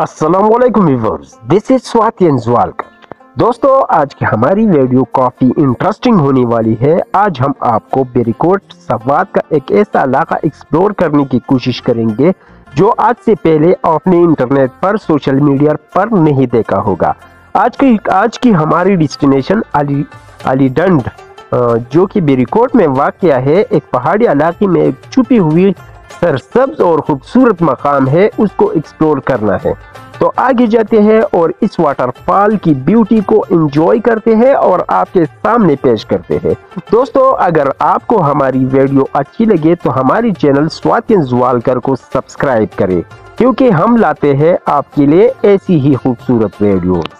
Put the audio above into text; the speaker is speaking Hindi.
Aslam viewers this is Swati Jawalkar दोस्तों, आज की हमारी वीडियो काफ़ी इंटरेस्टिंग होने वाली है। आज हम आपको बेरिकोट सवाद का एक ऐसा इलाका एक्सप्लोर करने की कोशिश करेंगे, जो आज से पहले आपने इंटरनेट पर सोशल मीडिया पर नहीं देखा होगा। आज की आज की हमारी डेस्टिनेशन अली अलीडंड जो कि बेरिकोट में वाक़ है, एक पहाड़ी इलाके में छुपी हुई सरसब्ज और खूबसूरत मकाम है, उसको एक्सप्लोर करना है। तो आगे जाते हैं और इस वाटरफॉल की ब्यूटी को एंजॉय करते हैं और आपके सामने पेश करते हैं। दोस्तों, अगर आपको हमारी वीडियो अच्छी लगे तो हमारी चैनल स्वातिन जवालकर को सब्सक्राइब करें, क्योंकि हम लाते हैं आपके लिए ऐसी ही खूबसूरत वीडियोज़